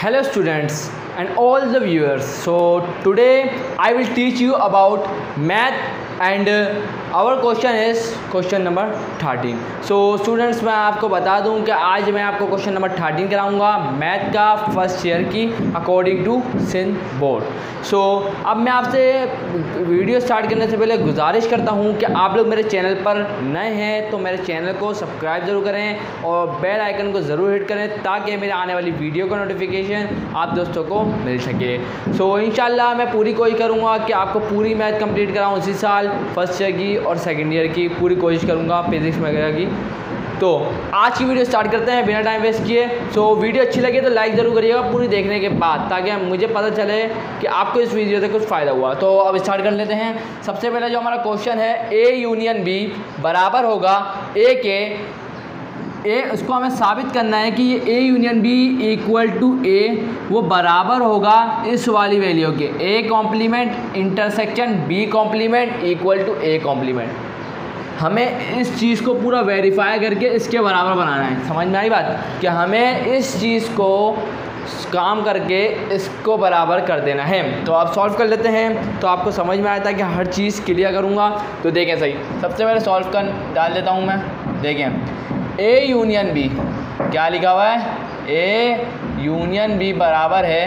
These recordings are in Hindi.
Hello students and all the viewers. So today I will teach you about math and uh, our question is question number 13. So students मैं आपको बता दूँ कि आज मैं आपको क्वेश्चन नंबर 13 कराऊँगा मैथ का फ़र्स्ट ईयर की according to Sindh board so अब मैं आपसे वीडियो स्टार्ट करने से पहले गुजारिश करता हूँ कि आप लोग मेरे चैनल पर नए हैं तो मेरे चैनल को सब्सक्राइब ज़रूर करें और बेल आइकन को ज़रूर हिट करें ताकि मेरे आने वाली वीडियो का नोटिफिकेशन आप दोस्तों को मिल सके सो so, इन मैं पूरी कोशिश करूँगा कि आपको पूरी मैथ कंप्लीट कराऊँ इसी साल फ़र्स्ट ईयर की और सेकेंड ईयर की पूरी कोशिश करूँगा फिज़िक्स वगैरह की। तो आज की वीडियो स्टार्ट करते हैं, बिना टाइम वेस्ट किए। सो वीडियो अच्छी लगे तो लाइक ज़रूर करिएगा पूरी देखने के बाद, ताकि मुझे पता चले कि आपको इस वीडियो से कुछ फ़ायदा हुआ। तो अब स्टार्ट कर लेते हैं। सबसे पहले जो हमारा क्वेश्चन है ए यूनियन बी बराबर होगा ए के ए, उसको हमें साबित करना है कि ये A union B equal to A वो बराबर होगा इस वाली वैल्यू के। A complement intersection B complement equal to A complement हमें इस चीज़ को पूरा वेरीफाई करके इसके बराबर बनाना है। समझ में आई बात? कि हमें इस चीज़ को काम करके इसको बराबर कर देना है। तो आप सॉल्व कर लेते हैं। तो आपको समझ में आता है कि हर चीज़ क्लियर करूँगा। तो देखें सही। सबसे पहले सॉल्व कर डाल देता हूँ मैं। देखें। ए यूनियन बी क्या लिखा हुआ है? ए यूनियन बी बराबर है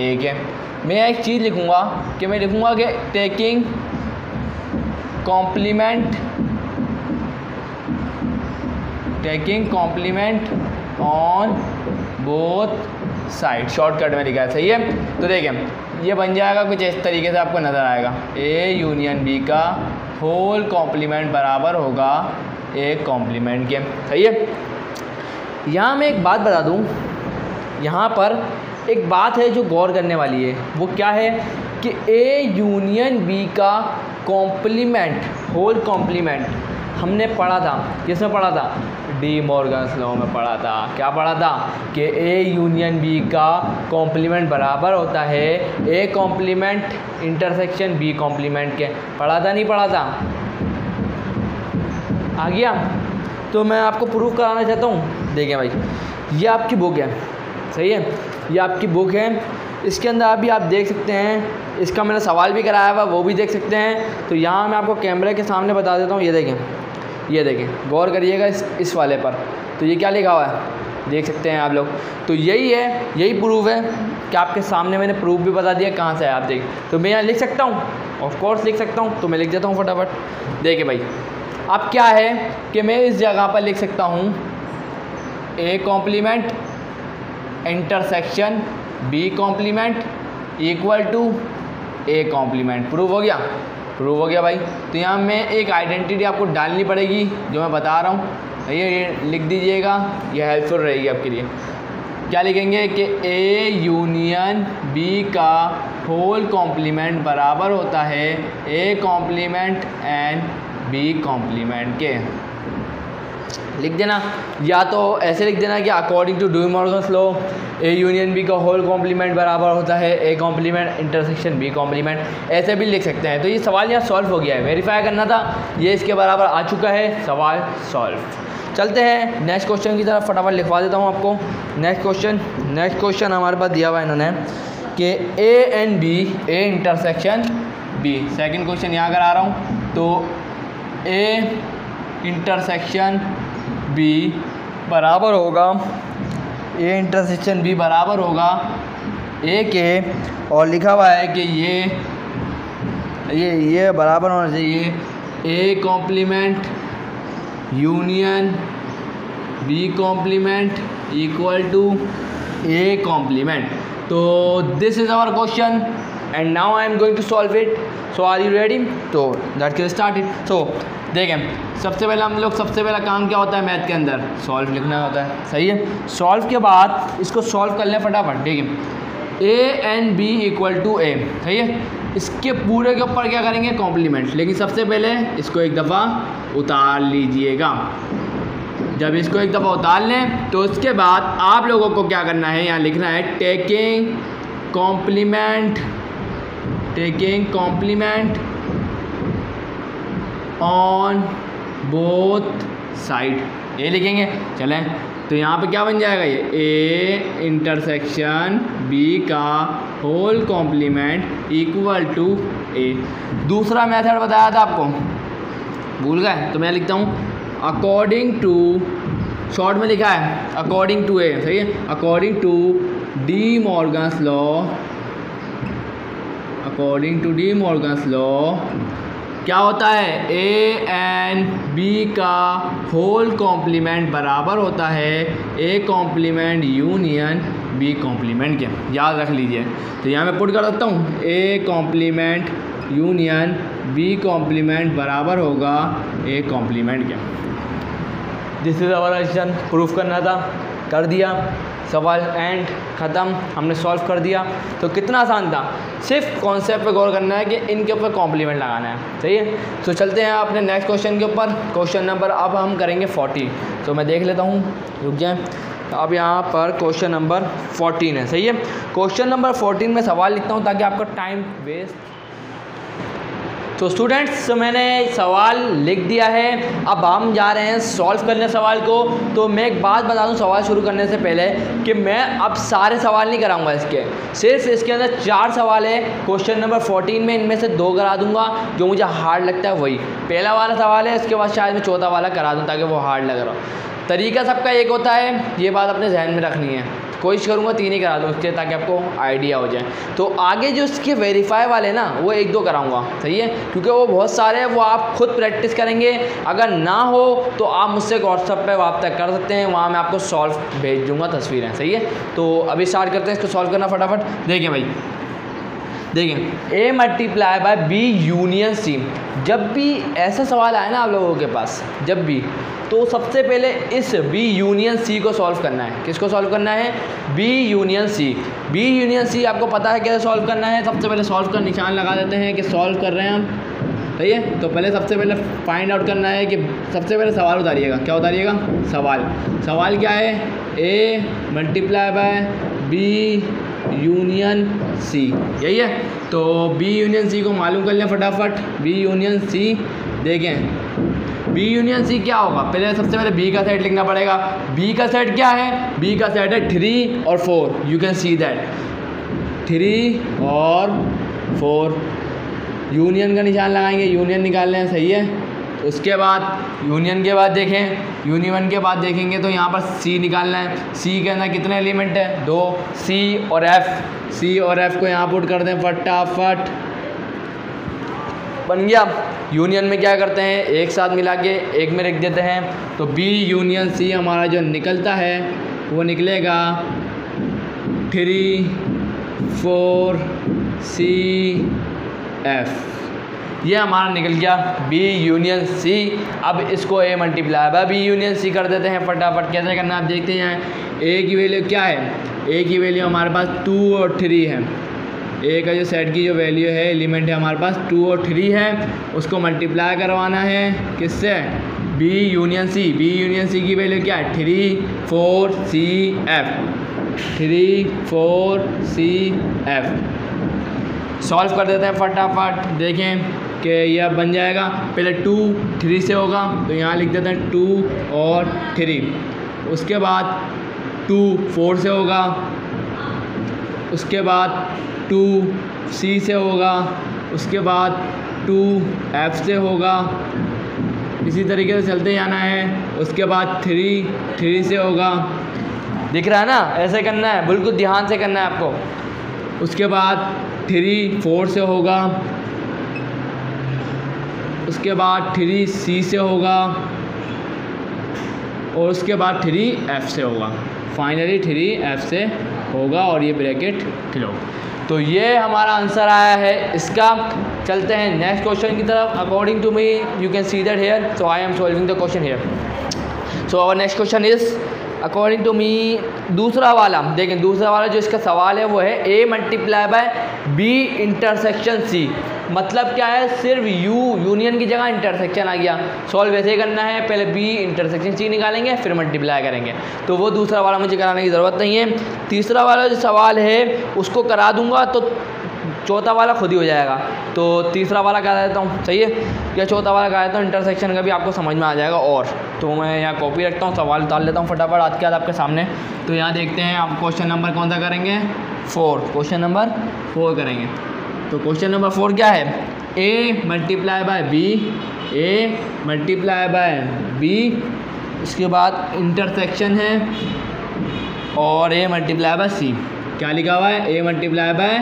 ए के। मैं एक चीज़ लिखूँगा कि मैं लिखूँगा कि taking complement taking complement on both side shortcut में लिखा है, सही है? तो देखें ये बन जाएगा कुछ इस तरीके से आपको नज़र आएगा। ए यूनियन बी का होल कॉम्प्लीमेंट बराबर होगा ए कॉम्प्लीमेंट के सही है? यहाँ मैं एक बात बता दूँ। यहाँ पर एक बात है जो गौर करने वाली है। वो क्या है? कि ए यूनियन बी का कॉम्प्लीमेंट होल कॉम्प्लीमेंट हमने पढ़ा था। किसमें पढ़ा था? डी मॉर्गन लॉ में पढ़ा था। क्या पढ़ा था? कि ए यूनियन बी का कॉम्प्लीमेंट बराबर होता है। A complement intersection B complement के। पढ़ा था? नहीं पढ़ा था? आ गया। तो मैं आपको प्रूफ कराना चाहता हूँ। देखिए भाई, ये आपकी बुक है। सही है? ये आपकी बुक है। इसके अंदर अभी आप देख सकते हैं, इसका मैंने सवाल भी कराया हुआ, वो भी देख सकते हैं। तो यहाँ मैं आपको कैमरे के सामने बता देता हूँ, ये देखें। ये देखें, गौर करिएगा इस इस वाले पर। तो ये क्या लिखा हुआ है? देख सकते हैं आप लोग। तो यही है, यही प्रूफ है कि आपके सामने मैंने प्रूफ भी बता दिया, कहाँ से है आप देख। तो मैं यहाँ लिख सकता हूँ ऑफकोर्स लिख सकता हूँ तो मैं लिख देता हूँ फटाफट। देखिए भाई। अब क्या है कि मैं इस जगह पर लिख सकता हूँ A complement intersection B complement equal to A complement prove हो गया? प्रूव हो गया भाई। तो यहाँ में एक आइडेंटिटी आपको डालनी पड़ेगी, जो मैं बता रहा हूँ। ये लिख दीजिएगा, ये हेल्पफुल रहेगी आपके लिए। क्या लिखेंगे कि ए यूनियन बी का होल कॉम्प्लीमेंट बराबर होता है A complement and B complement के। लिख देना। या तो ऐसे लिख देना कि according to De Morgan's law A union B का होल कॉम्प्लीमेंट बराबर होता है A complement intersection B complement ऐसे भी लिख सकते हैं। तो ये सवाल यहाँ सॉल्व हो गया है। वेरीफाई करना था, ये इसके बराबर आ चुका है, सवाल सॉल्व चलते हैं नेक्स्ट क्वेश्चन की तरफ़ फटाफट लिखवा देता हूँ आपको। नेक्स्ट क्वेश्चन नेक्स्ट क्वेश्चन हमारे पास दिया हुआ इन्होंने कि A and B A intersection B second question यहाँ अगर आ रहा हूँ तो ए इंटरसेक्शन बी बराबर होगा। ए इंटरसेक्शन बी बराबर होगा। ए के, और लिखा हुआ है कि ये ये ये बराबर होना चाहिए। A complement union B complement equal to A complement तो this is our question and now I am going to solve it so are you ready तो दैट के स्टार्ट इट सो देखें, सबसे पहले हम लोग सबसे पहला काम क्या होता है मैथ के अंदर? सॉल्व लिखना होता है। सही है? सॉल्व के बाद इसको सॉल्व कर लें फटाफट। देखें A and B equal to A सही है? इसके पूरे के ऊपर क्या करेंगे? कॉम्प्लीमेंट लेकिन सबसे पहले इसको एक दफ़ा उतार लीजिएगा। जब इसको एक दफ़ा उतार लें तो उसके बाद आप लोगों को क्या करना है? यहाँ लिखना है taking complement taking complement on both side ये लिखेंगे? चलें। तो यहाँ पे क्या बन जाएगा ये? ए इंटरसेक्शन बी का whole complement equal to A दूसरा मेथड बताया था आपको। भूल गए? तो मैं लिखता हूँ। अकॉर्डिंग टू शॉर्ट में लिखा है। अकॉर्डिंग टू ए सही है? According to De Morgan's law according to De Morgan's law क्या होता है? ए एन बी का होल कॉम्प्लीमेंट बराबर होता है A complement union B complement के। याद रख लीजिए। तो यहाँ मैं पुट कर सकता हूँ। A complement union B complement बराबर होगा ए कॉम्प्लीमेंट के। This is our question proof करना था। कर दिया। सवाल एंड ख़त्म, हमने सॉल्व कर दिया। तो कितना आसान था? सिर्फ़ कॉन्सेप्ट पे गौर करना है कि इनके ऊपर कॉम्प्लीमेंट लगाना है। सही है? तो चलते हैं अपने नेक्स्ट क्वेश्चन के ऊपर। क्वेश्चन नंबर अब हम करेंगे फोर्टी तो मैं देख लेता हूँ। रुक जाए। अब यहाँ पर क्वेश्चन नंबर फोर्टीन है। सही है? क्वेश्चन नंबर फोर्टीन में सवाल लिखता हूँ ताकि आपका टाइम वेस्ट तो स्टूडेंट्स मैंने सवाल लिख दिया है। अब हम जा रहे हैं सॉल्व करने सवाल को। तो मैं एक बात बता दूँ, सवाल शुरू करने से पहले कि मैं अब सारे सवाल नहीं कराऊँगा इसके। सिर्फ़ इसके अंदर चार सवाल है। क्वेश्चन नंबर फोर्टीन में इनमें से दो करा दूँगा, जो मुझे हार्ड लगता है वही। पहला वाला सवाल है, इसके बाद शायद मैं चौथा वाला करा दूँ, ताकि वो हार्ड लग रहा तरीका सबका एक होता है, ये बात अपने जहन में रखनी है। कोशिश करूँगा तीन ही करा दूँ उसके ताकि आपको आइडिया हो जाए। तो आगे जो इसके वेरीफाई वाले ना, वो एक दो कराऊँगा, सही है? क्योंकि वो बहुत सारे हैं, वो आप खुद प्रैक्टिस करेंगे। अगर ना हो तो आप मुझसे व्हाट्सअप पर वापस कर सकते हैं, वहाँ मैं आपको सॉल्व भेज दूँगा तस्वीरें, सही है? तो अभी स्टार्ट करते हैं, इसको सॉल्व करना फटाफट। देखिए भाई देखें A multiply by B union C जब भी ऐसा सवाल आए ना आप लोगों के पास, जब भी तो सबसे पहले इस बी यूनियन सी को सॉल्व करना है। किसको सॉल्व करना है? B union C B union C आपको पता है कैसे सॉल्व करना है? सबसे पहले सॉल्व का निशान लगा देते हैं कि सॉल्व कर रहे हैं हम। सही है? तो पहले सबसे पहले फाइंड आउट करना है कि सबसे पहले सवाल उतारिएगा। क्या उतारिएगा? सवाल। सवाल क्या है? A multiply by B union C यही है? तो बी यूनियन सी को मालूम कर लें फटाफट। बी यूनियन सी देखें। बी यूनियन सी क्या होगा? पहले सबसे पहले बी का सेट लिखना पड़ेगा। बी का सेट क्या है? बी का सेट है थ्री और four you can see that three और फोर यूनियन का निशान लगाएँगे। यूनियन निकाल लें। सही है? उसके बाद यूनियन के बाद देखें। यूनियन के बाद देखेंगे तो यहाँ पर सी निकालना है। सी के अंदर कितने एलिमेंट है? दो. सी और एफ़ सी और एफ़ को यहाँ पुट कर दें फटाफट। बन गया। यूनियन में क्या करते हैं? एक साथ मिला के एक में रख देते हैं। तो बी यूनियन सी हमारा जो निकलता है, वो निकलेगा थ्री फोर सी एफ़ ये हमारा निकल गया। बी यूनियन सी अब इसको A multiply by B union C कर देते हैं फटाफट। कैसे करना आप देखते हैं। ए की वैल्यू क्या है? ए की वैल्यू हमारे पास टू और थ्री है। ए का जो सेट की जो वैल्यू है एलिमेंट है हमारे पास टू और थ्री है, उसको मल्टीप्लाई करवाना है, किससे? B union C B union C की वैल्यू क्या है? Three four C F three four C F solve कर देते हैं फटाफट, देखें कि यह बन जाएगा। पहले टू थ्री से होगा तो यहाँ लिख देते हैं टू और थ्री उसके बाद टू फोर से होगा। उसके बाद टू सी से होगा, उसके बाद टू एफ़ से होगा। इसी तरीके से चलते जाना है, उसके बाद थ्री थ्री से होगा। दिख रहा है ना? ऐसे करना है, बिल्कुल ध्यान से करना है आपको। उसके बाद थ्री, फोर से होगा। उसके बाद थ्री, सी से होगा। और उसके बाद थ्री, एफ़ से होगा। फाइनली थ्री, एफ़ से होगा और ये ब्रैकेट खिलो तो ये हमारा आंसर आया है। इसका चलते हैं नेक्स्ट क्वेश्चन की तरफ़। According to me you can see that here so I am solving the question here so our next question is according to me दूसरा वाला देखें, दूसरा वाला जो इसका सवाल है, वो है A multiply by B intersection C मतलब क्या है? सिर्फ़ यू यूनियन की जगह इंटरसेक्शन आ गया। सॉल्व वैसे ही करना है, पहले बी इंटरसेक्शन सी निकालेंगे, फिर मल्टीप्लाई करेंगे। तो वो दूसरा वाला मुझे कराने की ज़रूरत नहीं है। तीसरा वाला जो सवाल है, उसको करा दूँगा तो चौथा वाला खुद ही हो जाएगा। तो तीसरा वाला क्या देता हूँ? सही है? या चौथा वाला क्या देता हूँ? इंटरसेक्शन का भी आपको समझ में आ जाएगा और। तो मैं यहाँ कॉपी रखता हूँ, सवाल उतार लेता हूँ फटाफट आज के बाद आपके सामने। तो यहाँ देखते हैं आप क्वेश्चन नंबर कौन सा करेंगे? फोर क्वेश्चन नंबर फोर करेंगे। तो क्वेश्चन नंबर फोर क्या है? A multiply by B A multiply by B इसके बाद इंटरसेक्शन है और ए मल्टीप्लाई बाय सी क्या लिखा हुआ है? A multiply by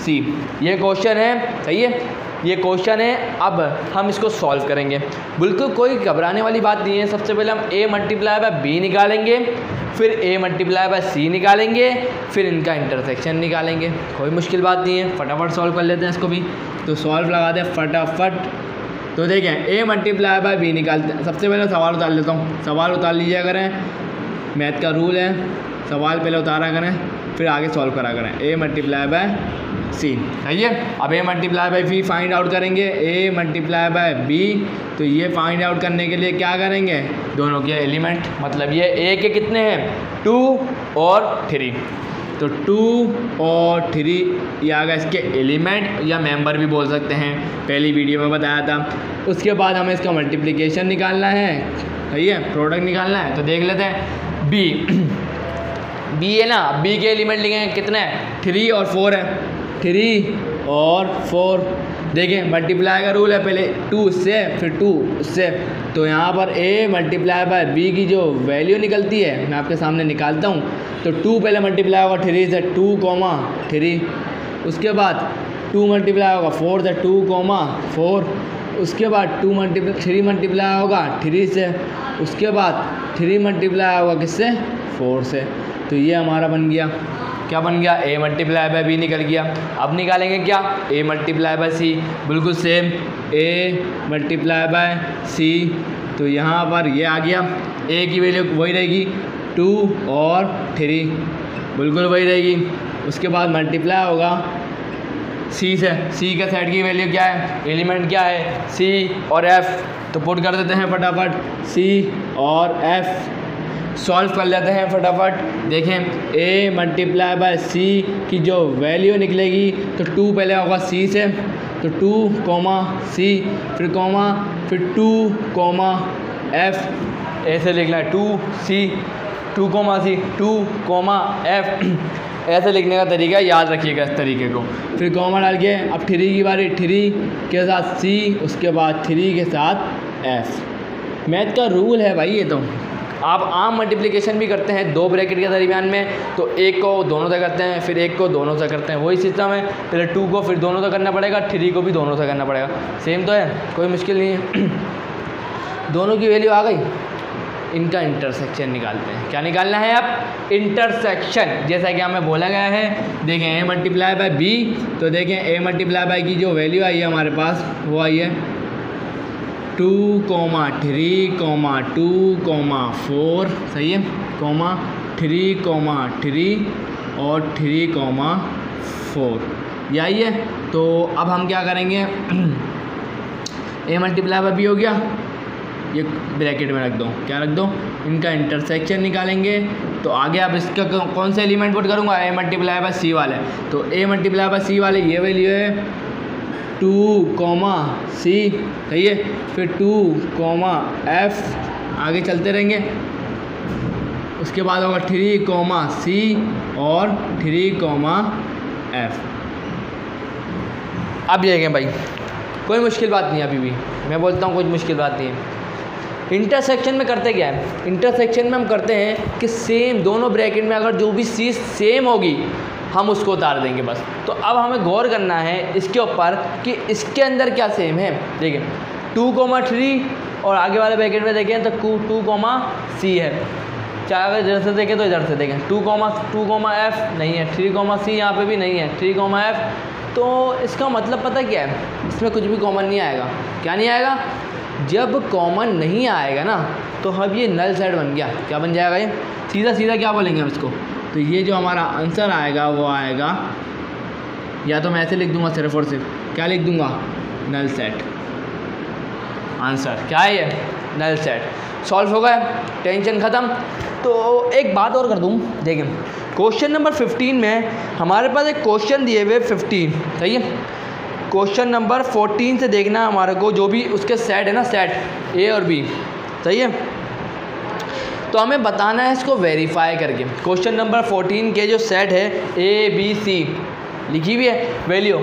C. ये क्वेश्चन है, सही है? ये क्वेश्चन है, अब हम इसको सॉल्व करेंगे। बिल्कुल कोई घबराने वाली बात नहीं है। सबसे पहले हम ए मल्टीप्लाई बाय बी निकालेंगे, फिर ए मल्टीप्लाई बाय सी निकालेंगे, फिर इनका इंटरसेक्शन निकालेंगे। कोई मुश्किल बात नहीं है। फटाफट सॉल्व कर लेते हैं इसको भी। तो सॉल्व लगा दें फटाफट। तो देखें ए मल्टीप्लाई बाय बी निकालते हैं। सबसे पहले सवाल उतार लेता हूँ। सवाल उतार लीजिए करें मैथ का रूल है। सवाल पहले उतारा करें, फिर आगे सॉल्व करा करें। ए मल्टीप्लाई बाय सी सही है? अब A multiply by B find out करेंगे। ए मल्टीप्लाई बाय बी तो ये फाइंड आउट करने के लिए क्या करेंगे? दोनों के एलिमेंट मतलब ये ए के कितने हैं? टू और थ्री तो टू और थ्री ये आ गया इसके एलिमेंट या मेंबर भी बोल सकते हैं। पहली वीडियो में बताया था। उसके बाद हमें इसका मल्टीप्लिकेशन निकालना है। सही है? प्रोडक्ट निकालना है। तो देख लेते हैं। बी बी है ना? बी के एलिमेंट लिखेंगे कितने? थ्री और फोर है। थ्री और फोर देखें मल्टीप्लाई का रूल है पहले टू उससे फिर टू उससे तो यहाँ पर ए मल्टीप्लाई बाय बी की जो वैल्यू निकलती है, मैं आपके सामने निकालता हूँ। तो टू पहले मल्टीप्लाई होगा थ्री से टू कोमा थ्री उसके बाद टू मल्टीप्लाई होगा फोर से टू कोमा फोर उसके बाद टू मल्टीप्लाई थ्री मल्टीप्लाई होगा थ्री से। उसके बाद थ्री मल्टीप्लाई होगा किससे? फोर से। तो ये हमारा बन गया। क्या बन गया? ए मल्टीप्लाई बाय बी निकल गया। अब निकालेंगे क्या? ए मल्टीप्लाई बाय सी बिल्कुल same A multiply by C तो यहाँ पर ये आ गया। ए की वैल्यू वही रहेगी। टू और थ्री बिल्कुल वही रहेगी। उसके बाद मल्टीप्लाई होगा। सी से सी के सेट की वैल्यू क्या है? एलिमेंट क्या है? सी और एफ़ तो पुट कर देते हैं फटाफट। सी और एफ़ सॉल्व कर लेते हैं फटाफट। देखें ए मल्टीप्लाई बाय सी की जो वैल्यू निकलेगी तो टू पहले होगा सी से तो टू कोमा सी फिर कोमा फिर टू कोमा एफ़ ऐसे लिखना है two C two comma C two comma F ऐसे लिखने का तरीका याद रखिएगा इस तरीके को। फिर कॉमा डाल के, अब थ्री की बारी थ्री के साथ सी उसके बाद थ्री के साथ एफ़ मैथ का रूल है भाई ये तो। आप आम मल्टीप्लिकेशन भी करते हैं दो ब्रैकेट के दरमियान में तो एक को दोनों से करते हैं, फिर एक को दोनों से करते हैं, वही सिस्टम है। पहले टू को फिर दोनों से करना पड़ेगा थ्री को भी दोनों से करना पड़ेगा। सेम तो है, कोई मुश्किल नहीं है। दोनों की वैल्यू आ गई। इनका इंटरसेक्शन निकालते हैं। क्या निकालना है आप? इंटरसेक्शन जैसा कि हमें बोला गया है, देखें ए मल्टीप्लाई बाय बी तो देखें ए मल्टीप्लाई बाई की जो वैल्यू आई है हमारे पास, वो आई है two comma three comma two comma four सही है? कोमा थ्री कोमा थ्री और थ्री कोमा फोर यही है? तो अब हम क्या करेंगे? ए मल्टीप्लाई बाय बी हो गया। ये ब्रैकेट में रख दो। क्या रख दो? इनका इंटरसेक्शन निकालेंगे। तो आगे आप इसका कौन सा एलिमेंट पुट करूँगा? ए मल्टीप्लाई बाय सी वाले। तो ए मल्टीप्लाई बाय सी वाले, ये वैल्यू है। टू कॉमा सी सही है फिर टू कॉमा एफ़, आगे चलते रहेंगे। उसके बाद होगा थ्री कॉमा सी और थ्री कॉमा एफ़। अब देखें भाई, कोई मुश्किल बात नहीं अभी भी। मैं बोलता हूँ कोई मुश्किल बात नहीं है। इंटरसेक्शन में करते क्या है? इंटरसेक्शन में हम करते हैं कि सेम, दोनों ब्रैकेट में अगर जो भी चीज़ सेम होगी हम उसको उतार देंगे बस। तो अब हमें गौर करना है इसके ऊपर कि इसके अंदर क्या सेम है। देखिए टू कोमा थ्री और आगे वाले ब्रैकेट में देखें तो टू टू कोमा सी है। चाहे अगर इधर से देखें तो इधर से देखें। Two comma two comma F नहीं है। थ्री कोमा सी यहाँ पे भी नहीं है। थ्री कोमा एफ़ तो इसका मतलब पता क्या है? इसमें कुछ भी कॉमन नहीं आएगा। क्या नहीं आएगा? जब कॉमन नहीं आएगा ना तो अब ये नल सेट बन गया। क्या बन जाएगा ये? सीधा सीधा क्या बोलेंगे हम इसको? तो ये जो हमारा आंसर आएगा, वो आएगा। या तो मैं ऐसे लिख दूँगा सिर्फ़ और सिर्फ़। क्या लिख दूँगा? नल सेट आंसर क्या है ये? नल सेट सॉल्व हो गए टेंशन ख़त्म। तो एक बात और कर दूँ। देखें क्वेश्चन नंबर फिफ्टीन में हमारे पास एक क्वेश्चन दिए हुए फिफ्टीन सही है? क्वेश्चन नंबर फोर्टीन से देखना हमारे को जो भी उसके सेट है ना सेट ए और बी सही है? तो हमें बताना है इसको वेरीफाई करके। क्वेश्चन नंबर फोर्टीन के जो सेट है ए बी सी लिखी हुई है? वैल्यू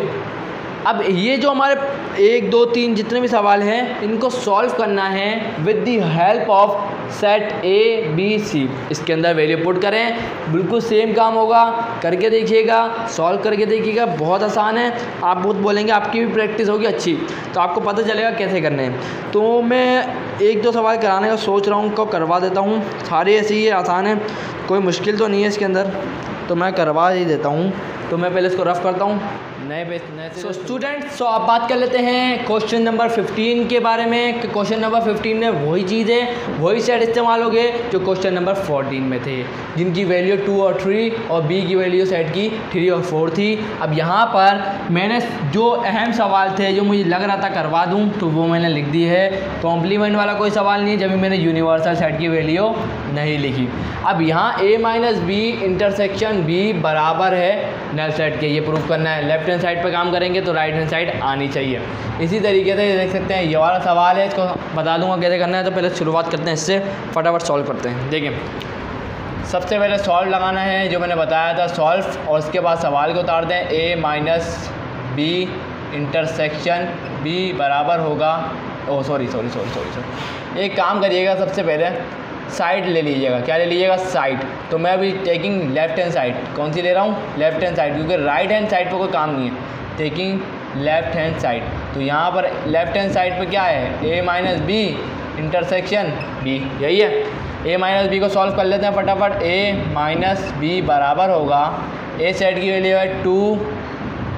अब ये जो हमारे एक, दो, तीन जितने भी सवाल हैं, इनको सॉल्व करना है with the help of set A B C इसके अंदर वैल्यू पुट करें। बिल्कुल सेम काम होगा। करके देखिएगा। सॉल्व करके देखिएगा। बहुत आसान है। आप बहुत बोलेंगे, आपकी भी प्रैक्टिस होगी अच्छी। तो आपको पता चलेगा कैसे करने हैं। तो मैं एक, दो सवाल कराने का सोच रहा हूँ, उनको करवा देता हूँ। सारे ऐसे ही आसान है। कोई मुश्किल तो नहीं है इसके अंदर। तो मैं करवा ही देता हूँ। तो मैं पहले इसको रफ़ करता हूँ। नए बेस नए सो स्टूडेंट सो आप बात कर लेते हैं क्वेश्चन नंबर 15 के बारे में कि क्वेश्चन नंबर 15 में वही चीज़ है वही सेट इस्तेमाल हो गए जो क्वेश्चन नंबर 14 में थे। जिनकी वैल्यू टू और थ्री और बी की वैल्यू सेट की थ्री और फोर थी। अब यहाँ पर मैंने जो अहम सवाल थे जो मुझे लग रहा था करवा दूँ तो वो मैंने लिख दी है। कॉम्प्लीमेंट वाला कोई सवाल नहीं है जब मैंने यूनिवर्सल सेट की वैल्यू नहीं लिखी। अब यहाँ A minus B intersection B बराबर है नल सेट के ये प्रूव करना है। लेफ़्ट हैंड साइड पर काम करेंगे तो राइट हैंड साइड आनी चाहिए। इसी तरीके से देख सकते हैं, ये वाला सवाल है, इसको बता दूँगा कैसे करना है तो पहले शुरुआत करते हैं, इससे फटाफट सॉल्व करते हैं। देखिए, सबसे पहले सॉल्व लगाना है, जो मैंने बताया था सॉल्व और उसके बाद सवाल को उतार दें। A minus B intersection B बराबर होगा, ओ sorry sorry sorry sorry sorry एक काम करिएगा सबसे पहले साइड ले लीजिएगा। क्या ले लीजिएगा? साइड। तो मैं अभी टेकिंग लेफ़्ट हैंड साइड कौन सी ले रहा हूँ? लेफ़्ट हैंड साइड क्योंकि राइट हैंड साइड पर कोई काम नहीं है। टेकिंग लेफ़्ट हैंड साइड तो यहाँ पर लेफ़्ट हैंड साइड पर क्या है? A minus B intersection B यही है। ए माइनस बी को सॉल्व कर लेते हैं फटाफट। ए माइनस बी बराबर होगा ए सेट की वैल्यू है टू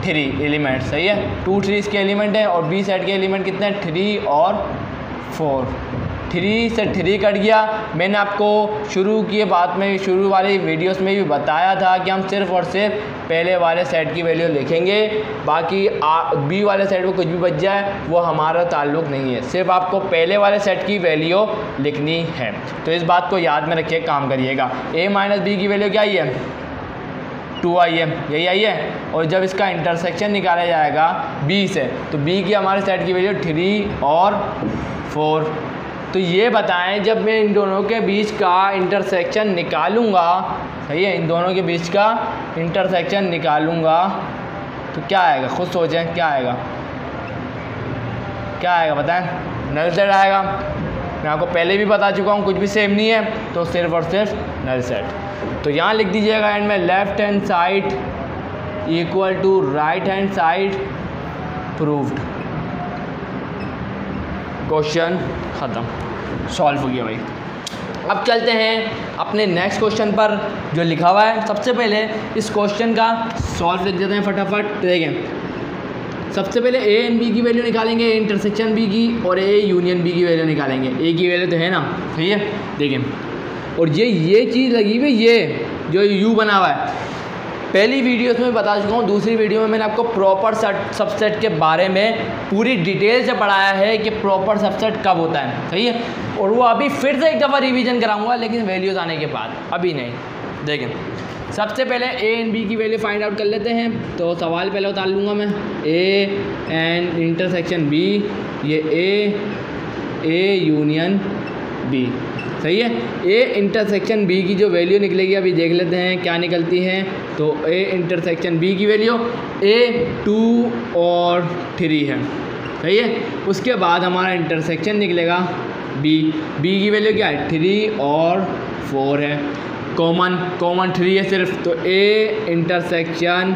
थ्री एलिमेंट सही है? टू थ्री इसके एलिमेंट है और बी सेट के एलिमेंट कितने हैं? थ्री और फोर थ्री से थ्री कट गया। मैंने आपको शुरू किए बात में, शुरू वाली वीडियोस में भी बताया था कि हम सिर्फ़ और सिर्फ़ पहले वाले सेट की वैल्यू लिखेंगे। बाकी बी वाले सेट में कुछ भी बच जाए, वो हमारा ताल्लुक नहीं है। सिर्फ़ आपको पहले वाले सेट की वैल्यू लिखनी है। तो इस बात को याद में रखिए, काम करिएगा। ए माइनस बी की वैल्यू क्या आई है? टू आई है। यही आई है। और जब इसका इंटरसेक्शन निकाला जाएगा बी से तो बी की हमारे सेट की वैल्यू थ्री और फोर तो ये बताएँ, जब मैं इन दोनों के बीच का इंटरसेक्शन निकालूँगा, सही है, इन दोनों के बीच का इंटरसेक्शन निकालूँगा तो क्या आएगा? खुद सोचें, क्या आएगा? क्या आएगा बताएँ? नल सेट आएगा। मैं आपको पहले भी बता चुका हूँ, कुछ भी सेम नहीं है तो सिर्फ़ और सिर्फ़ नल सेट तो यहाँ लिख दीजिएगा एंड में left hand side equal to right hand side proved question ख़त्म। सॉल्व हो गया भाई। अब चलते हैं अपने नेक्स्ट क्वेश्चन पर, जो लिखा हुआ है। सबसे पहले इस क्वेश्चन का सॉल्व लिख देते हैं फटाफट। देखें। सबसे पहले ए एंड बी की वैल्यू निकालेंगे ए इंटरसेक्शन बी की और ए यूनियन बी की वैल्यू निकालेंगे। ए की वैल्यू तो है ना? सही है? देखें। और ये ये चीज़ लगी हुई, ये जो यू बना हुआ है। पहली वीडियोस में बता चुका हूँ, दूसरी वीडियो में मैंने आपको प्रॉपर सबसेट के बारे में पूरी डिटेल से पढ़ाया है कि प्रॉपर सबसेट कब होता है, सही है? और वो अभी फिर से एक दफ़ा रिवीजन कराऊँगा, लेकिन वैल्यूज़ आने के बाद, अभी नहीं, देखें। सबसे पहले ए एंड बी की वैल्यू फाइंड आउट कर लेते हैं तो सवाल पहले उतार लूँगा मैं। ए एंड इंटरसेक्शन बी ये ए ए यूनियन बी सही है? ए इंटरसेक्शन बी की जो वैल्यू निकलेगी, अभी देख लेते हैं, क्या निकलती है? तो ए इंटरसेक्शन बी की वैल्यू ए टू और थ्री है। सही है? उसके बाद हमारा इंटरसेक्शन निकलेगा बी बी की वैल्यू क्या है? थ्री और फोर है। कॉमन कॉमन थ्री है सिर्फ़। तो ए इंटरसेक्शन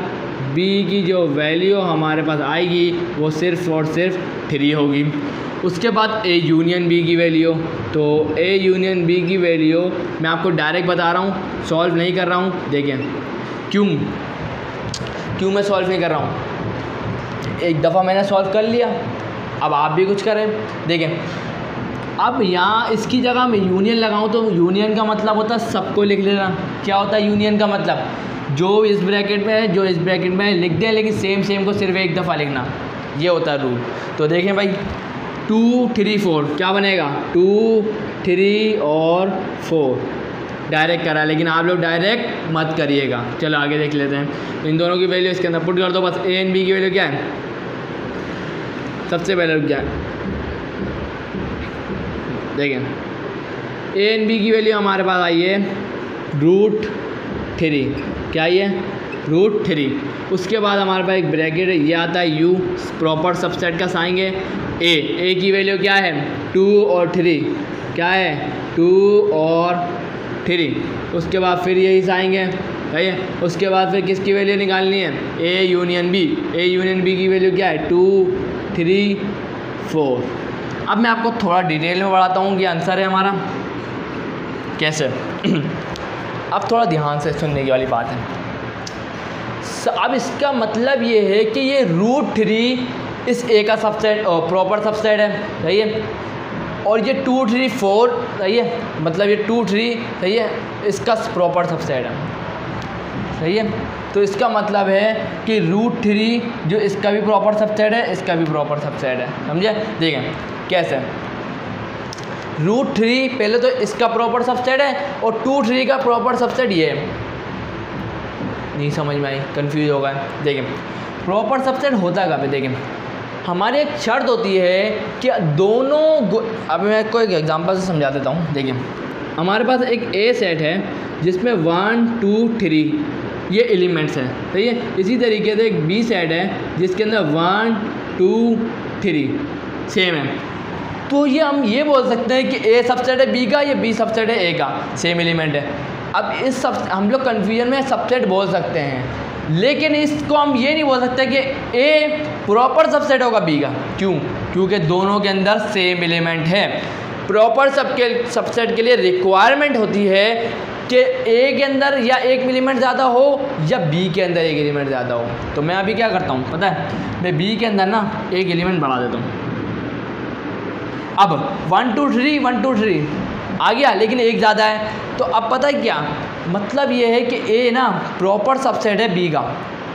बी की जो वैल्यू हमारे पास आएगी, वो सिर्फ़ और सिर्फ़ थ्री होगी। उसके बाद ए यूनियन बी की वैल्यू तो ए यूनियन बी की वैल्यू मैं आपको डायरेक्ट बता रहा हूँ सॉल्व नहीं कर रहा हूँ। देखें। क्यों? क्यों मैं सॉल्व नहीं कर रहा हूँ? एक दफ़ा मैंने सॉल्व कर लिया। अब आप भी कुछ करें। देखें, अब यहाँ इसकी जगह मैं यूनियन लगाऊँ तो यूनियन का मतलब होता है सबको लिख लेना। क्या होता है यूनियन का मतलब? जो इस ब्रैकेट में है, जो इस ब्रैकेट में है, लिख दें, लेकिन सेम सेम को सिर्फ़ एक दफ़ा लिखना। ये होता है रूल तो देखें भाई टू थ्री फोर क्या बनेगा? टू थ्री और फोर डायरेक्ट करा लेकिन आप लोग डायरेक्ट मत करिएगा। चलो, आगे देख लेते हैं। इन दोनों की वैल्यू इसके अंदर पुट कर दो, बस ए एंड बी की वैल्यू क्या है? सबसे पहले क्या है देखें। ए एंड बी की वैल्यू हमारे पास आई है रूट थ्री क्या है? रूट थ्री उसके बाद हमारे पास एक ब्रैकेट ये आता है यू प्रॉपर सबसेट का साइन है। ए ए की वैल्यू क्या है? टू और थ्री क्या है? टू और थ्री। उसके बाद फिर यही साइन है सही है? उसके बाद फिर किसकी वैल्यू निकालनी है? A union B A union B की वैल्यू क्या है? टू थ्री फोर अब मैं आपको थोड़ा डिटेल में बढ़ाता हूँ कि आंसर है हमारा। कैसे? अब थोड़ा ध्यान से सुनने की वाली बात है। अब इसका मतलब ये है कि ये रूट थ्री इस ए का सबसेट प्रॉपर सबसेट है, सही है? और ये टू थ्री फोर सही है? मतलब ये टू थ्री सही है? इसका प्रॉपर सबसेट है। सही है? तो इसका मतलब है कि रूट थ्री जो इसका भी प्रॉपर सबसेट है, इसका भी प्रॉपर सबसेट है। समझे? देखें, कैसे? रूट थ्री पहले तो इसका प्रॉपर सबसेट है और टू थ्री का प्रॉपर सबसेट ये है। नहीं समझ में आई कन्फ्यूज़ होगा देखें प्रॉपर सबसेट होता कहाँ पे देखें हमारी एक शर्त होती है कि दोनों अब मैं कोई एग्जांपल से समझा देता हूँ, देखिए। हमारे पास एक ए सेट है, जिसमें वन टू थ्री ये एलिमेंट्स हैं। सही है इसी तरीके से एक बी सेट है, जिसके अंदर वन टू थ्री सेम है। तो ये हम ये बोल सकते हैं कि ए सबसेट है बी का, या बी सबसेट है ए का सेम एलिमेंट है। अब इस सब हम लोग कन्फ्यूज़न में सबसेट बोल सकते हैं। लेकिन इसको हम ये नहीं बोल सकते कि ए प्रॉपर सबसेट होगा बी का। क्यों? क्योंकि दोनों के अंदर सेम एलिमेंट है। प्रॉपर सबके सबसेट के लिए रिक्वायरमेंट होती है कि ए के अंदर या एक एलिमेंट ज़्यादा हो या बी के अंदर एक एलिमेंट ज़्यादा हो। तो मैं अभी क्या करता हूँ, पता है? मैं बी के अंदर ना एक एलिमेंट बढ़ा देता हूँ। अब one two three one two three आ गया, लेकिन एक ज़्यादा है। तो अब पता है क्या? मतलब ये है कि ए ना प्रॉपर सबसेट है बी का।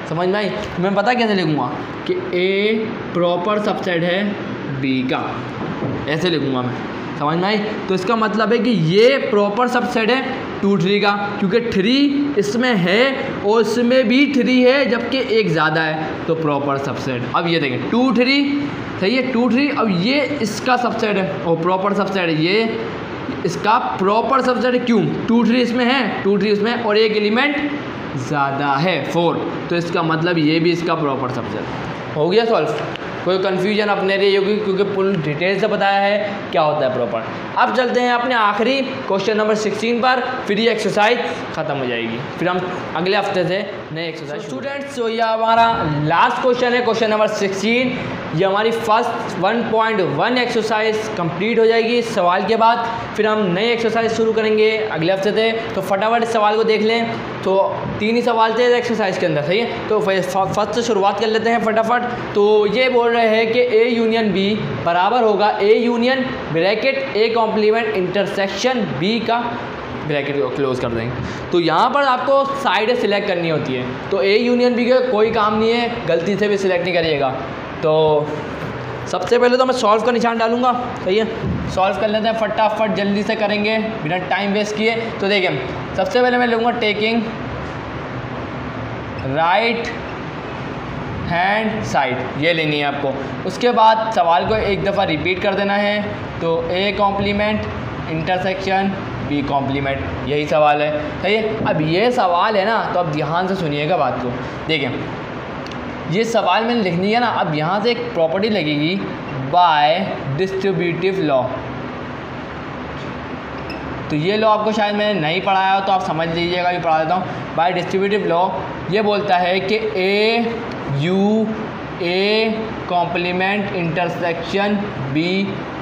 समझ में आई? मैं पता कैसे लिखूँगा? कि ए प्रॉपर सबसेट है बी का। ऐसे लिखूँगा मैं। समझ में आई? तो इसका मतलब है कि ये प्रॉपर सबसेट है टू थ्री का, क्योंकि थ्री इसमें है और इसमें भी थ्री है, जबकि एक ज़्यादा है तो प्रॉपर सबसेट अब ये देखें टू थ्री सही है? टू थ्री अब ये इसका सबसेट है और प्रॉपर सबसेट है। ये इसका प्रॉपर सबसेट क्यों? टू थ्री इसमें है टू थ्री इसमें और एक एलिमेंट ज़्यादा है फोर तो इसका मतलब ये भी इसका प्रॉपर सबसेट हो गया सॉल्व कोई कन्फ्यूज़न अपने लिए होगी क्योंकि फुल डिटेल से बताया है क्या होता है प्रॉपर अब चलते हैं अपने आखिरी क्वेश्चन नंबर सिक्सटीन पर फिर ये एक्सरसाइज ख़त्म हो जाएगी. फिर हम अगले हफ़्ते से नए एक्सरसाइज स्टूडेंट्स तो ये हमारा लास्ट क्वेश्चन है क्वेश्चन नंबर सिक्सटीन ये हमारी फ़र्स्ट 1.1 एक्सरसाइज कंप्लीट हो जाएगी सवाल के बाद, फिर हम नई एक्सरसाइज शुरू करेंगे अगले हफ़्ते से। तो फटाफट सवाल को देख लें। तो तीन ही सवाल थे एक्सरसाइज के अंदर, सही है? तो फ़र्स्ट से शुरुआत कर लेते हैं फटाफट। तो ये बोल रहे हैं कि ए यूनियन बी बराबर होगा A union bracket A complement intersection B का ब्रैकेट को क्लोज कर देंगे। तो यहाँ पर आपको साइड सिलेक्ट करनी होती है। तो ए यूनियन बी का कोई काम नहीं है, गलती से भी सिलेक्ट नहीं करिएगा। तो सबसे पहले तो मैं सॉल्व का निशान डालूँगा। सही है? सॉल्व कर लेते हैं, फटाफट, जल्दी से करेंगे, बिना टाइम वेस्ट किए। तो देखिए, सबसे पहले मैं लूँगा टेकिंग राइट हैंड साइड ये लेनी है आपको। उसके बाद सवाल को एक दफ़ा रिपीट कर देना है। तो A complement intersection B complement यही सवाल है। सही है? अब ये सवाल है ना तो अब ध्यान से सुनिएगा बात को। देखें ये सवाल मैंने लिख है ना, अब यहाँ से एक प्रॉपर्टी लगेगी बाय डिस्ट्रीब्यूटिव लॉ तो ये लॉ आपको शायद मैंने नहीं पढ़ाया हो तो आप समझ लीजिएगा ये पढ़ा देता हूँ. बाय डिस्ट्रीब्यूटिव लॉ ये बोलता है कि A U A complement intersection B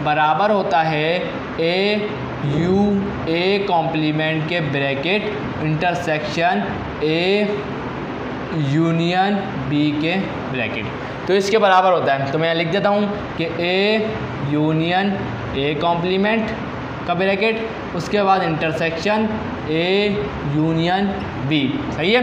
बराबर होता है ए यू ए कॉम्प्लीमेंट के bracket intersection A union B के ब्रैकेट तो इसके बराबर होता है। तो मैं लिख देता हूँ कि ए यूनियन ए कॉम्प्लीमेंट का ब्रैकेट उसके बाद इंटरसेक्शन ए यूनियन बी सही है?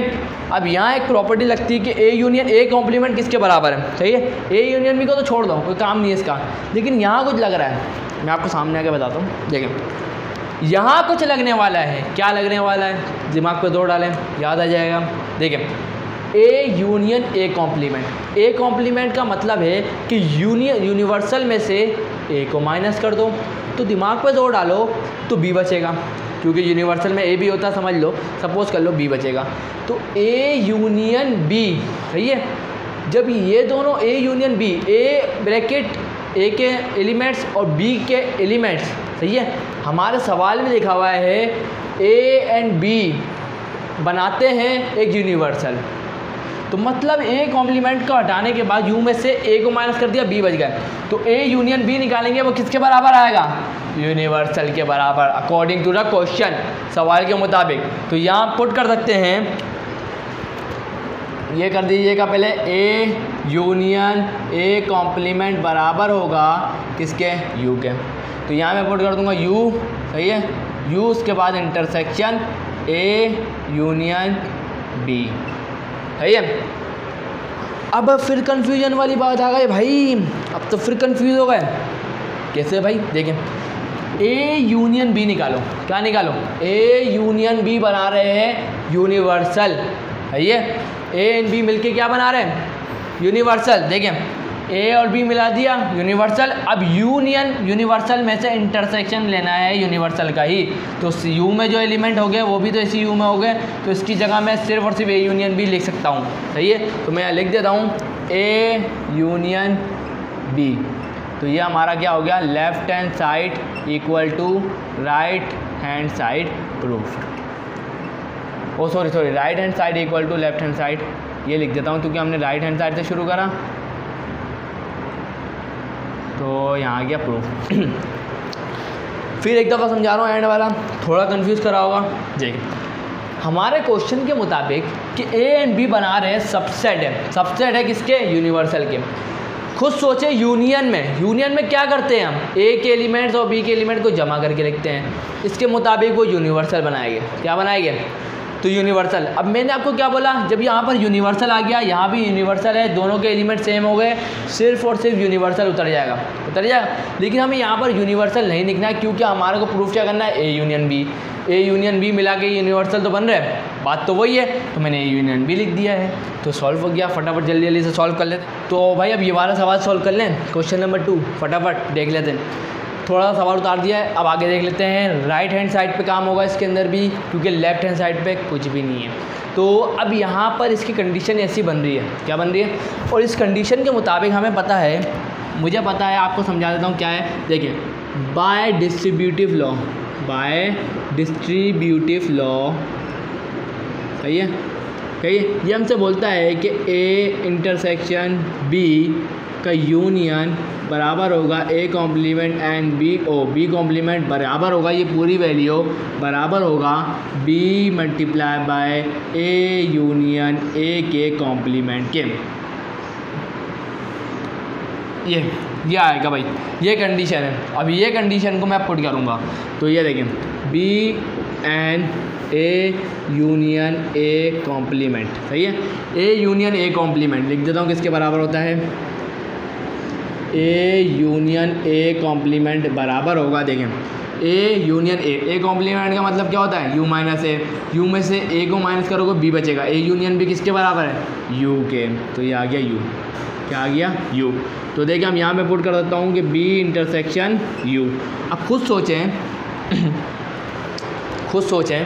अब यहाँ एक प्रॉपर्टी लगती है कि ए यूनियन ए कॉम्प्लीमेंट किसके बराबर है? सही है? ए यूनियन बी को तो छोड़ दो, कोई काम नहीं है इसका। लेकिन यहाँ कुछ लग रहा है। मैं आपको सामने आके बताता हूँ। देखें यहाँ कुछ लगने वाला है। क्या लगने वाला है? दिमाग पे दौड़ डालें, याद आ जाएगा। देखें A union A complement A complement का मतलब है कि यूनियन यूनिवर्सल में से ए को माइनस कर दो। तो दिमाग पर ज़ोर डालो तो बी बचेगा। क्योंकि यूनिवर्सल में ए भी होता, समझ लो। सपोज़ कर लो बी बचेगा। तो ए यूनियन बी सही है? जब ये दोनों A union B A bracket A के एलिमेंट्स और बी के एलिमेंट्स सही है? हमारे सवाल में लिखा हुआ है ए एंड बी बनाते हैं एक यूनिवर्सल तो मतलब ए कॉम्प्लीमेंट को हटाने के बाद यू में से ए को माइनस कर दिया बी बच गया। तो ए यूनियन बी निकालेंगे, वो किसके बराबर आएगा? यूनिवर्सल के बराबर अकॉर्डिंग टू द क्वेश्चन सवाल के मुताबिक। तो यहाँ पुट कर सकते हैं। ये कर दीजिएगा पहले ए यूनियन ए कॉम्प्लीमेंट बराबर होगा किसके? यू के। तो यहाँ मैं पुट कर दूँगा यू सही है? यू उसके बाद इंटरसेक्शन ए यूनियन बी है अब फिर कन्फ्यूज़न वाली बात आ गई भाई। अब तो फिर कन्फ्यूज़ हो गए। कैसे भाई? देखें। ए यूनियन बी निकालो। क्या निकालो? ए यूनियन बी बना रहे हैं यूनिवर्सल है? ये ए एंड बी मिलके क्या बना रहे हैं? यूनिवर्सल देखें। ए और बी मिला दिया यूनिवर्सल अब यूनियन यूनिवर्सल में से इंटरसेक्शन लेना है यूनिवर्सल का ही। तो यू में जो एलिमेंट हो गए वो भी तो इसी यू में हो गए। तो इसकी जगह मैं सिर्फ़ और सिर्फ़ ए यूनियन बी लिख सकता हूँ। सही है? तो मैं लिख देता हूँ ए यूनियन बी तो ये हमारा क्या हो गया? Left hand side equal to right hand side proof oh sorry sorry right hand side equal to left hand side ये लिख देता हूँ, क्योंकि हमने राइट हैंड साइड से शुरू करा। तो यहाँ आ गया प्रूफ फिर एक दफ़ा समझा रहा हूँ एंड वाला। थोड़ा कंफ्यूज करा होगा। देखिए हमारे क्वेश्चन के मुताबिक कि ए एंड बी बना रहे हैं सबसेट है। सबसेट है किसके? यूनिवर्सल के। खुद सोचे यूनियन में। यूनियन में क्या करते हैं हम? ए के एलिमेंट्स और बी के एलिमेंट को जमा करके लिखते हैं। इसके मुताबिक वो यूनिवर्सल बनाएँगे। क्या बनाएँगे? तो यूनिवर्सल अब मैंने आपको क्या बोला? जब यहाँ पर यूनिवर्सल आ गया, यहाँ भी यूनिवर्सल है, दोनों के एलिमेंट सेम हो गए, सिर्फ़ और सिर्फ़ यूनिवर्सल उतर जाएगा। उतर जाएगा? लेकिन हमें यहाँ पर यूनिवर्सल नहीं लिखना है, क्योंकि हमारे को प्रूफ क्या करना है? A union B A union B मिला के यूनिवर्सल तो बन रहे हैं। बात तो वही है तो मैंने ए यूनियन बी लिख दिया है। तो सॉल्व हो गया, फटाफट जल्दी जल्दी से सॉल्व कर लेते तो भाई, अब ये वाला सवाल सॉल्व कर लें। क्वेश्चन नंबर टू फटाफट देख लेते हैं। थोड़ा सा सवाल उतार दिया है, अब आगे देख लेते हैं। राइट हैंड साइड पे काम होगा इसके अंदर भी, क्योंकि लेफ़्ट हैंड साइड पे कुछ भी नहीं है। तो अब यहाँ पर इसकी कंडीशन ऐसी बन रही है। क्या बन रही है? और इस कंडीशन के मुताबिक हमें पता है, मुझे पता है, आपको समझा देता हूँ क्या है। देखिए by distributive law by distributive law सही है? सही है? ये हमसे बोलता है कि ए इंटरसेक्शन बी का यूनियन बराबर होगा A complement and B or B complement बराबर होगा, ये पूरी वैल्यू बराबर होगा B multiply by A union A के कॉम्प्लीमेंट के ये ये आएगा भाई, ये कंडीशन है। अब ये कंडीशन को मैं पुट करूँगा। तो ये देखें B and A union A complement सही है? ए यूनियन ए कॉम्प्लीमेंट लिख देता हूँ किसके बराबर होता है? ए यूनियन ए कॉम्प्लीमेंट बराबर होगा, देखें। A union A A complement का मतलब क्या होता है? यू माइनस ए यू में से ए को माइनस करोगे बी बचेगा। ए यूनियन बी किसके बराबर है? यू के। तो ये आ गया यू क्या आ गया? यू तो देखिए हम यहाँ पे पुट कर देता हूँ कि बी इंटरसेक्शन यू अब खुद सोचें। खुद सोचें।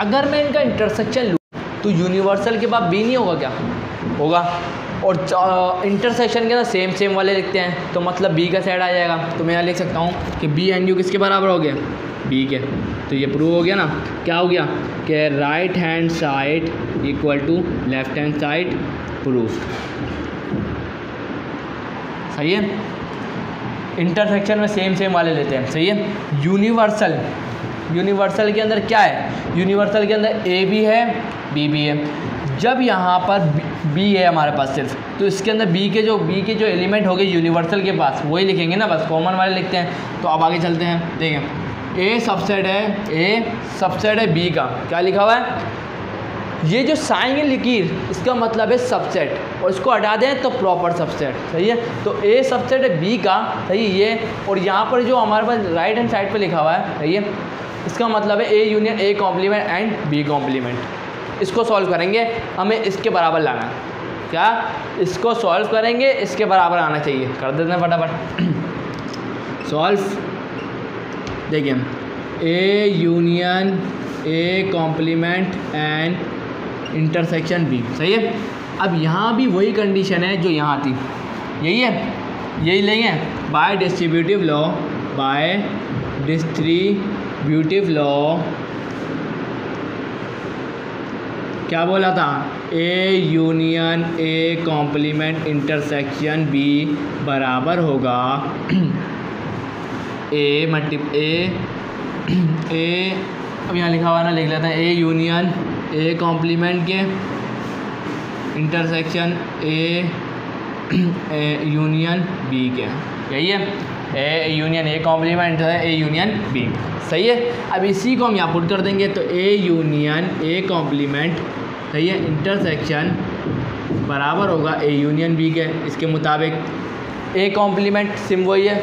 अगर मैं इनका इंटरसेक्शन लूँ तो यूनिवर्सल के बाद बी नहीं होगा क्या? होगा। और इंटरसेक्शन के अंदर सेम सेम वाले लिखते हैं। तो मतलब बी का साइड आ जाएगा। तो मैं यहाँ लिख सकता हूँ कि बी एंड यू किसके बराबर हो गया बी के। तो ये प्रूव हो गया ना? क्या हो गया? कि right hand side equal to left hand side proof सही है? इंटरसेक्शन में सेम सेम वाले लेते हैं। सही है? यूनिवर्सल यूनिवर्सल के अंदर क्या है? यूनिवर्सल के अंदर ए भी है बी भी है। जब यहाँ पर बी है हमारे पास सिर्फ़ तो इसके अंदर बी के जो बी के जो एलिमेंट हो गए यूनिवर्सल के पास, वही लिखेंगे ना, बस कॉमन वाले लिखते हैं। तो अब आगे चलते हैं, देखें। ए सबसेट है ए सबसेट है बी का। क्या लिखा हुआ है? ये जो साइन लिकीर, इसका मतलब है सबसेट और इसको हटा दें तो प्रॉपर सबसेट सही है? तो ए सबसेट है बी का, सही ये। और यहाँ पर जो हमारे पास राइट हैंड साइड पे लिखा हुआ है, सही है? इसका मतलब है A union A complement and B complement इसको सॉल्व करेंगे, हमें इसके बराबर लाना है। क्या? इसको सॉल्व करेंगे, इसके बराबर आना चाहिए। कर देते हैं फटाफट। सॉल्व देखिए A union A complement and intersection B सही है? अब यहाँ भी वही कंडीशन है जो यहाँ थी। यही है? यही लेंगे by distributive law by distributive law क्या बोला था? A union A complement intersection B बराबर होगा। ए मल्टी ए ए अब यहाँ लिखा हुआ ना, लिख लेते हैं। ए यूनियन ए कॉम्प्लीमेंट के इंटरसेक्शन ए यूनियन बी के। यही है? ए यूनियन ए कॉम्प्लीमेंट है ए यूनियन बी सही है? अब इसी को हम यहाँ पुट कर देंगे तो ए यूनियन ए कॉम्प्लीमेंट सही है? इंटरसेक्शन बराबर होगा ए यूनियन बी के, इसके मुताबिक। ए कॉम्प्लीमेंट सिम वही है।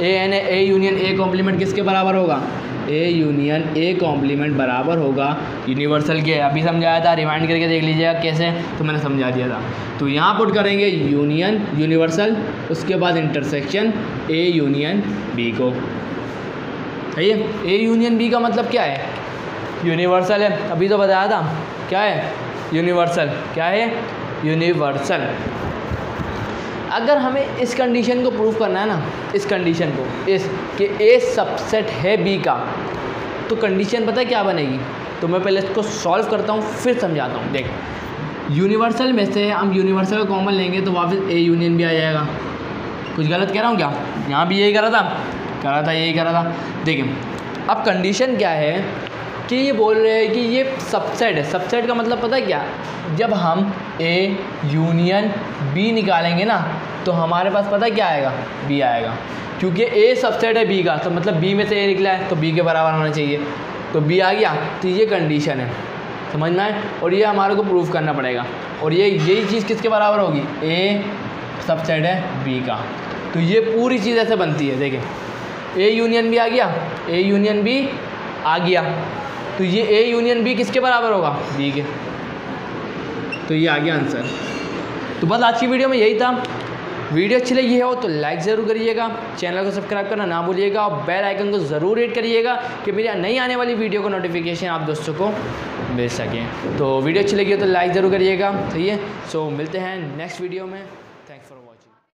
A and A union A complement किसके बराबर होगा? ए यूनियन ए कॉम्प्लीमेंट बराबर होगा। यूनिवर्सल के अभी समझाया था रिमाइंड करके देख लीजिएगा कैसे तो मैंने समझा दिया था। तो यहाँ पुट करेंगे यूनियन यूनिवर्सल उसके बाद इंटरसेक्शन ए यूनियन बी को। सही है ए यूनियन बी का मतलब क्या है? यूनिवर्सल है। अभी तो बताया था। क्या है? यूनिवर्सल क्या है? यूनिवर्सल अगर हमें इस कंडीशन को प्रूव करना है ना, इस कंडीशन को, इस कि ए सबसेट है बी का तो कंडीशन पता है क्या बनेगी? तो मैं पहले इसको सॉल्व करता हूँ, फिर समझाता हूँ। देख यूनिवर्सल में से हम यूनिवर्सल का कॉमन लेंगे तो वापस ए यूनियन भी आ जाएगा। कुछ गलत कह रहा हूँ क्या? यहाँ भी यही करा था। कह रहा था, यही करा था। देखिए, अब कंडीशन क्या है कि ये बोल रहे हैं कि ये सबसेट है। सबसेट का मतलब पता है क्या? जब हम ए यूनियन बी निकालेंगे ना तो हमारे पास पता क्या आएगा? बी आएगा। क्योंकि ए सबसेट है बी का तो मतलब बी में से ए निकला है तो बी के बराबर होना चाहिए। तो बी आ गया तो ये कंडीशन है। समझ में आए और ये हमारे को प्रूव करना पड़ेगा। और ये, यही चीज़ किसके बराबर होगी? ए सबसेट है बी का। तो ये पूरी चीज़ ऐसे बनती है, देखें। ए यूनियन भी आ गया ए यूनियन भी आ गया। तो ये ए यूनियन बी किसके बराबर होगा? बी के। तो ये आ गया आंसर तो बस आज की वीडियो में यही था। वीडियो अच्छी लगी हो तो लाइक ज़रूर करिएगा चैनल को सब्सक्राइब करना ना भूलिएगा और बेल आइकन को ज़रूर हिट करिएगा कि मेरी नई आने वाली वीडियो का नोटिफिकेशन आप दोस्तों को भेज सकें। तो वीडियो अच्छी लगी हो तो लाइक ज़रूर करिएगा, सही है? सो मिलते हैं नेक्स्ट वीडियो में।